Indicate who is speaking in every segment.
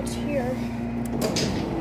Speaker 1: what's here.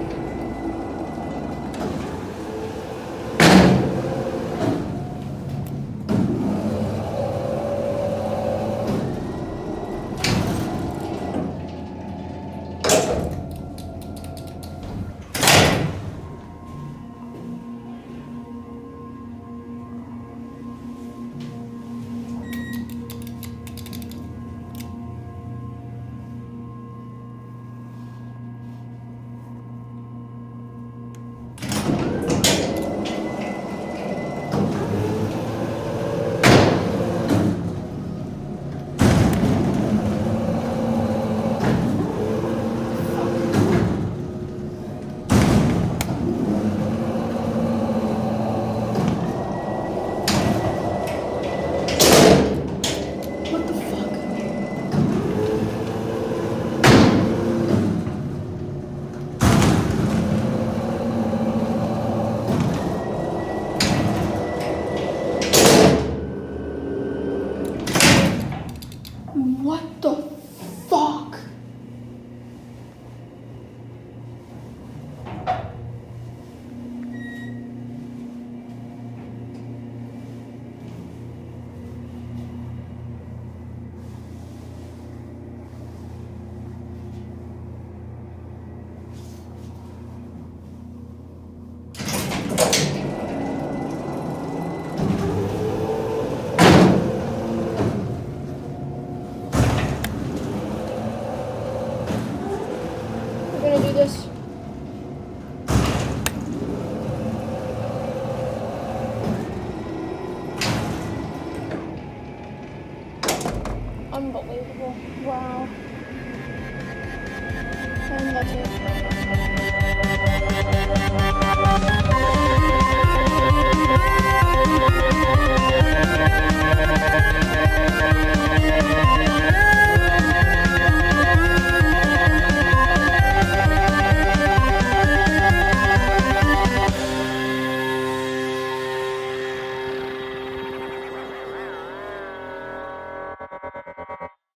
Speaker 2: What the
Speaker 1: We're gonna do this. Unbelievable. Wow. And that's it.